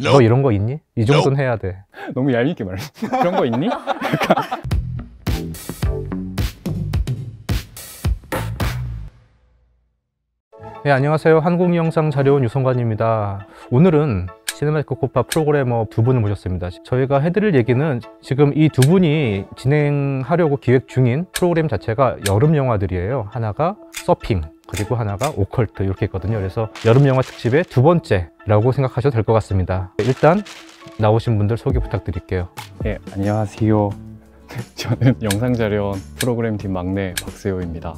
너 이런 거 있니? 이 정도는 해야 돼. 너무 얄밉게 말해. 그런 거 있니? 네, 안녕하세요. 한국영상 자료원 유성관입니다. 오늘은 시네마티크 코파 프로그래머 두 분을 모셨습니다. 저희가 해드릴 얘기는 지금 이 두 분이 진행하려고 기획 중인 프로그램 자체가 여름 영화들이에요. 하나가 서핑, 그리고 하나가 오컬트 이렇게 있거든요. 그래서 여름 영화 특집의 두 번째라고 생각하셔도 될 것 같습니다. 일단 나오신 분들 소개 부탁드릴게요. 예, 안녕하세요. 저는 영상자료원 프로그램 팀 막내 박세호입니다.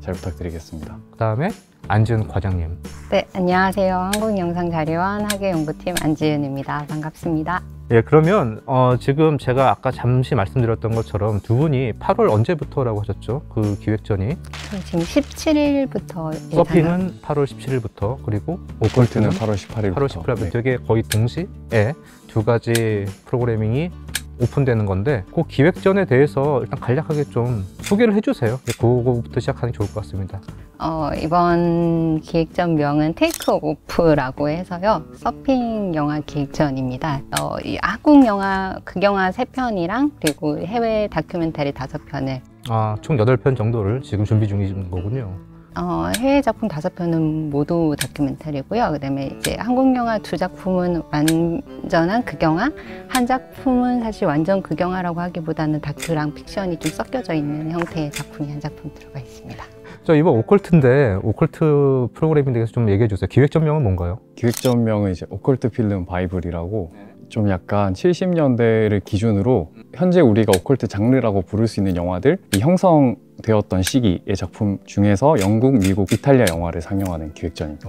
잘 부탁드리겠습니다. 그 다음에 안지은 과장님. 네, 안녕하세요. 한국영상자료원 학예연구팀 안지은입니다. 반갑습니다. 예, 그러면 어, 지금 제가 아까 잠시 말씀드렸던 것처럼 두 분이 8월 언제부터라고 하셨죠? 그 기획전이 지금 17일부터 서핑은 8월 17일부터 그리고 오컬트는 오컬트는 8월 18일부터. 8월 18일부터 되게 거의 동시에 두 가지 프로그래밍이 오픈되는 건데 그 기획전에 대해서 일단 간략하게 좀 소개를 해주세요. 네, 그거부터 시작하는 게 좋을 것 같습니다. 어, 이번 기획전 명은 테이크 오프라고 해서요. 서핑 영화 기획전입니다. 어, 이 한국 영화, 극영화 세편이랑 그리고 해외 다큐멘터리 다섯 편을 아, 총 8편 정도를 지금 준비 중이신 거군요. 어, 해외 작품 다섯 편은 모두 다큐멘터리고요. 그다음에 이제 한국 영화 두 작품은 완전한 극영화, 한 작품은 사실 완전 극영화라고 하기보다는 다큐랑 픽션이 좀 섞여져 있는 형태의 작품이 한 작품 들어가 있습니다. 저 이번 오컬트인데 오컬트 프로그래밍에 대해서 좀 얘기해 주세요. 기획전명은 뭔가요? 기획전명은 이제 오컬트 필름 바이블이라고 좀 약간 70년대를 기준으로 현재 우리가 오컬트 장르라고 부를 수 있는 영화들 이 형성되었던 시기의 작품 중에서 영국, 미국, 이탈리아 영화를 상영하는 기획전입니다.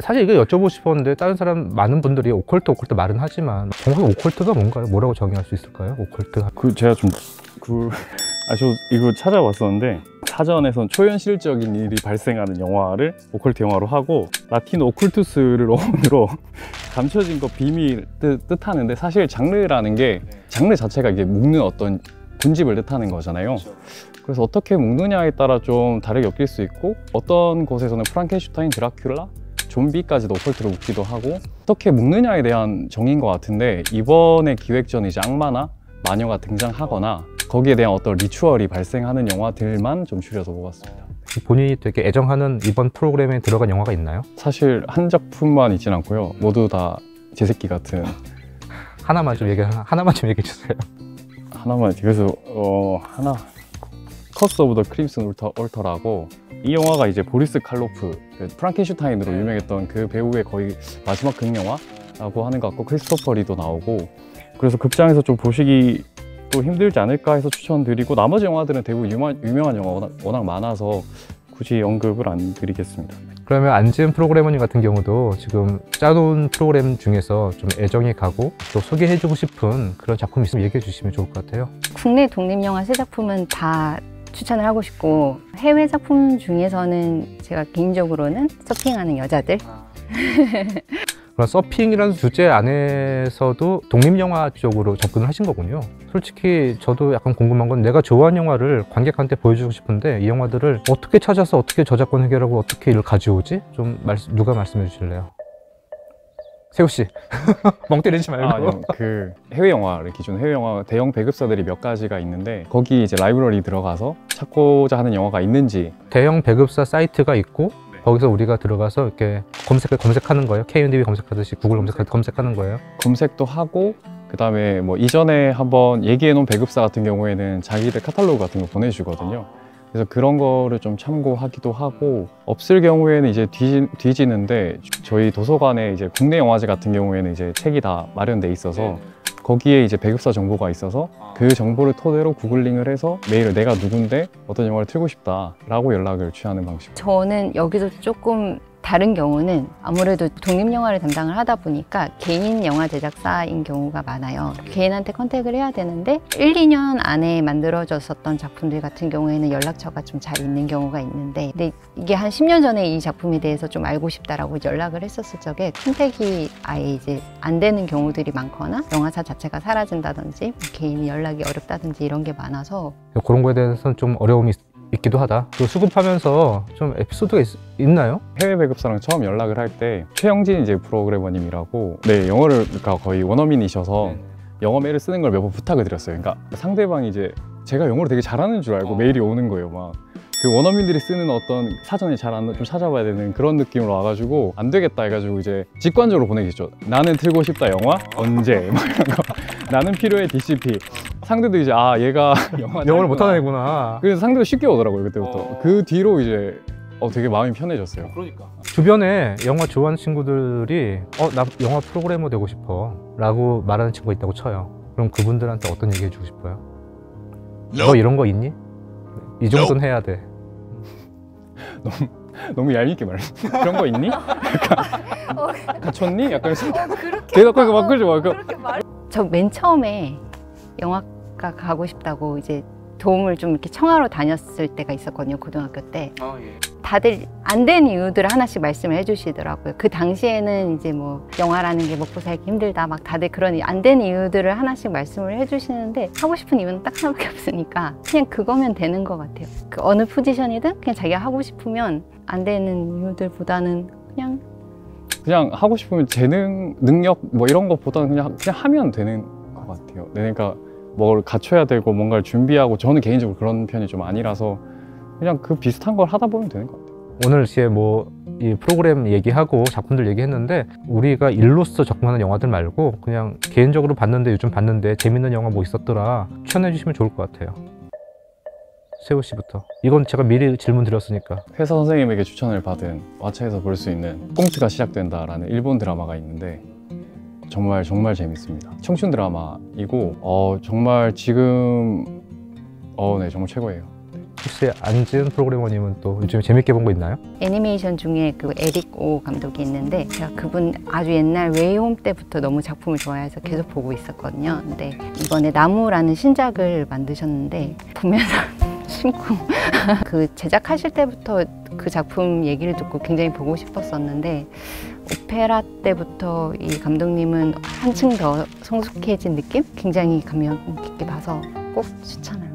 사실 이거 여쭤보고 싶었는데 다른 사람 많은 분들이 오컬트 오컬트 말은 하지만 정확히 오컬트가 뭔가요? 뭐라고 정의할 수 있을까요? 오컬트 그 제가 좀그 아 저 이거 찾아봤었는데 사전에선 초현실적인 일이 발생하는 영화를 오컬트 영화로 하고 라틴 occultus를 어원으로 감춰진 것 비밀 뜻, 뜻하는데 사실 장르라는 게 장르 자체가 이게 묶는 어떤 군집을 뜻하는 거잖아요. 그래서 어떻게 묶느냐에 따라 좀 다르게 엮일 수 있고 어떤 곳에서는 프랑켄슈타인, 드라큘라, 좀비까지도 오컬트로 묶기도 하고 어떻게 묶느냐에 대한 정의인 것 같은데 이번에 기획전 이제 악마나 마녀가 등장하거나 거기에 대한 어떤 ritual이 발생하는 영화들만 좀 줄여서 뽑았습니다. 본인이 되게 애정하는 이번 프로그램에 들어간 영화가 있나요? 사실 한 작품만 있진 않고요. 모두 다 제 새끼 같은 하나만 좀 얘기 하나만 좀 얘기해 주세요. 하나만 그래서 어 하나 Curse of the Crimson Altar Altar라고 이 영화가 이제 보리스 칼로프 그 프랑켄슈타인으로 유명했던 그 배우의 거의 마지막 극영화라고 하는 것 같고 크리스토퍼 리도 나오고 그래서 극장에서 좀 보시기 또 힘들지 않을까 해서 추천드리고 나머지 영화들은 대부분 유명, 유명한 영화가 워낙, 워낙 많아서 굳이 언급을 안 드리겠습니다. 그러면 안지은 프로그래머님 같은 경우도 지금 짜놓은 프로그램 중에서 좀 애정이 가고 또 소개해주고 싶은 그런 작품 있으면 얘기해 주시면 좋을 것 같아요. 국내 독립영화 세 작품은 다 추천을 하고 싶고 해외 작품 중에서는 제가 개인적으로는 서핑하는 여자들 그런 서핑이라는 주제 안에서도 독립영화 쪽으로 접근을 하신 거군요. 솔직히 저도 약간 궁금한 건 내가 좋아하는 영화를 관객한테 보여주고 싶은데 이 영화들을 어떻게 찾아서 어떻게 저작권 해결하고 어떻게 이를 가져오지? 좀 말씀, 누가 말씀해 주실래요? 세호 씨, 멍 때리지 말고. 아, 아니요. 그 해외 영화를 기준 해외 영화 대형 배급사들이 몇 가지가 있는데 거기 이제 라이브러리 들어가서 찾고자 하는 영화가 있는지 대형 배급사 사이트가 있고 네. 거기서 우리가 들어가서 이렇게 검색 검색하는 거예요. K&D 검색하듯이 구글 검색 검색하는 거예요. 검색도 하고 그 다음에 뭐 이전에 한번 얘기해 놓은 배급사 같은 경우에는 자기들 카탈로그 같은 거 보내주거든요. 그래서 그런 거를 좀 참고하기도 하고 없을 경우에는 이제 뒤지, 뒤지는데 저희 도서관에 이제 국내 영화제 같은 경우에는 이제 책이 다 마련돼 있어서 거기에 이제 배급사 정보가 있어서 그 정보를 토대로 구글링을 해서 메일을 내가 누군데 어떤 영화를 틀고 싶다라고 연락을 취하는 방식. 저는 여기서 조금 다른 경우는 아무래도 독립영화를 담당을 하다 보니까 개인 영화 제작사인 경우가 많아요. 개인한테 컨택을 해야 되는데 1, 2년 안에 만들어졌었던 작품들 같은 경우에는 연락처가 좀 잘 있는 경우가 있는데 근데 이게 한 10년 전에 이 작품에 대해서 좀 알고 싶다라고 연락을 했었을 적에 컨택이 아예 이제 안 되는 경우들이 많거나 영화사 자체가 사라진다든지 뭐 개인 연락이 어렵다든지 이런 게 많아서 그런 거에 대해서는 좀 어려움이 있기도 하다. 그 수급하면서 좀 에피소드가 있, 나요 해외 배급사랑 처음 연락을 할 때 최영진 이제 프로그래머님이라고 네 영어를 그러니까 거의 원어민이셔서 영어 메일을 쓰는 걸 몇 번 부탁을 드렸어요. 그러니까 상대방이 이제 제가 영어를 되게 잘하는 줄 알고 어. 메일이 오는 거예요. 막 그 원어민들이 쓰는 어떤 사전에 잘 안 좀 찾아봐야 되는 그런 느낌으로 와가지고 안 되겠다 해가지고 이제 직관적으로 보내겠죠. 나는 틀고 싶다 영화 언제 막 이런 거. 나는 필요해 DCP. 상대도 이제 아 얘가 영화 영어를 짤구나. 못하는 애구나. 그래서 상대도 쉽게 오더라고요 그때부터. 어. 그 뒤로 이제 어 되게 마음이 편해졌어요. 그러니까. 주변에 영화 좋아하는 친구들이 어 나 영화 프로그래머 되고 싶어 라고 말하는 친구가 있다고 쳐요. 그럼 그분들한테 어떤 얘기 해주고 싶어요? 너 이런 거 있니? 이 정도는 해야 돼. 너무 얄밉게 말해. 그런 거 있니? 어, 약간 다쳤니? 약간 그렇게 대답하고 막 그러지 마. 그저맨 처음에 영화과 가고 싶다고 이제 도움을 좀 이렇게 청하러 다녔을 때가 있었거든요 고등학교 때 다들 안 된 이유들을 하나씩 말씀을 해주시더라고요 그 당시에는 이제 뭐 영화라는 게 먹고 살기 힘들다 막 다들 그런 안 된 이유들을 하나씩 말씀을 해주시는데 하고 싶은 이유는 딱 하나밖에 없으니까 그냥 그거면 되는 것 같아요 그 어느 포지션이든 그냥 자기가 하고 싶으면 안 되는 이유들보다는 그냥 그냥 하고 싶으면 재능, 능력 뭐 이런 것보다는 그냥 그냥 하면 되는 것 같아요. 네, 그러니까 뭘 갖춰야 되고 뭔가를 준비하고 저는 개인적으로 그런 편이 좀 아니라서 그냥 그 비슷한 걸 하다 보면 되는 것 같아요. 오늘 이제 뭐이 프로그램 얘기하고 작품들 얘기했는데 우리가 일로서 접근하는 영화들 말고 그냥 개인적으로 봤는데 요즘 봤는데 재밌는 영화 뭐 있었더라 추천해 주시면 좋을 것 같아요. 세호 씨부터. 이건 제가 미리 질문 드렸으니까. 회사 선생님에게 추천을 받은 와차에서 볼 수 있는 꽁트가 시작된다라는 일본 드라마가 있는데 정말 정말 재밌습니다. 청춘 드라마이고 어, 정말 지금 어, 네 정말 최고예요. 혹시 안지은 프로그래머님은 또 요즘에 재밌게 본 거 있나요? 애니메이션 중에 그 에릭 오 감독이 있는데 제가 그분 아주 옛날 웨이홈 때부터 너무 작품을 좋아해서 계속 보고 있었거든요. 근데 이번에 나무라는 신작을 만드셨는데 보면서 심쿵. 그 제작하실 때부터 그 작품 얘기를 듣고 굉장히 보고 싶었었는데 오페라 때부터 이 감독님은 한층 더 성숙해진 느낌? 굉장히 감명 깊게 봐서 꼭 추천합니다.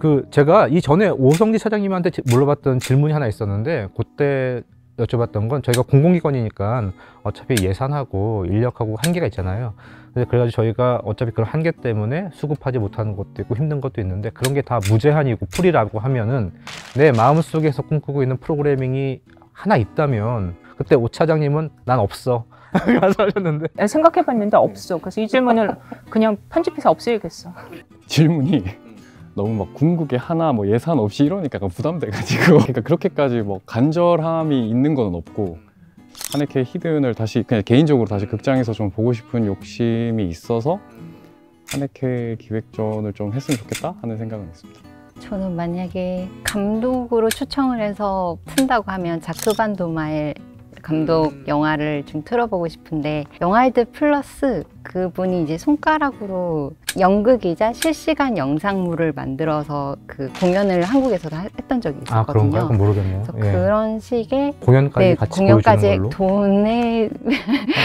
그 제가 이 전에 오성지 사장님한테 지- 물어봤던 질문이 하나 있었는데 그때 여쭤봤던 건 저희가 공공기관이니까 어차피 예산하고 인력하고 한계가 있잖아요. 그래서 그래가지고 저희가 어차피 그런 한계 때문에 수급하지 못하는 것도 있고 힘든 것도 있는데 그런 게 다 무제한이고 풀이라고 하면은 내 마음속에서 꿈꾸고 있는 프로그래밍이 하나 있다면 그때 오 차장님은 난 없어 말씀하셨는데 생각해봤는데 없어. 그래서 이 질문을 그냥 편집해서 없애야겠어. 질문이 너무 막 궁극의 하나 뭐 예산 없이 이러니까 약간 부담돼가지고 그러니까 그렇게까지 뭐 간절함이 있는 건 없고 하네케 히든을 다시 그냥 개인적으로 다시 극장에서 좀 보고 싶은 욕심이 있어서 하네케 기획전을 좀 했으면 좋겠다 하는 생각은 있습니다. 저는 만약에 감독으로 초청을 해서 푼다고 하면 자크반 도마엘 감독 영화를 좀 틀어보고 싶은데 영화이드 플러스 그분이 이제 손가락으로 연극이자 실시간 영상물을 만들어서 그 공연을 한국에서도 하- 했던 적이 아 있었거든요. 그런가요? 그럼 모르겠네요. 그래서 예. 그런 식의 공연까지 네, 같이 공연까지 보여주는 걸로 돈의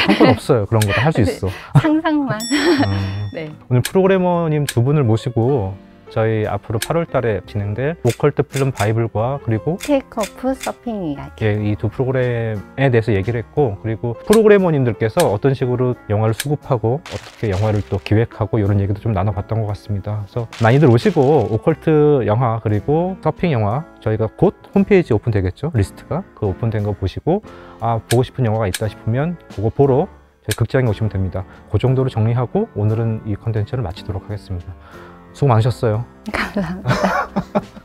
상관없어요 그런 거다 할 수 있어. 상상만 음. 네. 오늘 프로그래머님 두 분을 모시고 저희 앞으로 8월 달에 진행될 오컬트 필름 바이블과 그리고 take off 서핑 이야기 이두 프로그램에 대해서 얘기를 했고 그리고 프로그래머님들께서 어떤 식으로 영화를 수급하고 어떻게 영화를 또 기획하고 이런 얘기도 좀 나눠봤던 것 같습니다. 그래서 많이들 오시고 오컬트 영화 그리고 서핑 영화 저희가 곧 홈페이지 오픈되겠죠 리스트가 그 오픈된 거 보시고 아 보고 싶은 영화가 있다 싶으면 그거 보러 저희 극장에 오시면 됩니다. 그 정도로 정리하고 오늘은 이 컨텐츠를 마치도록 하겠습니다. 수고 많으셨어요. 감사합니다.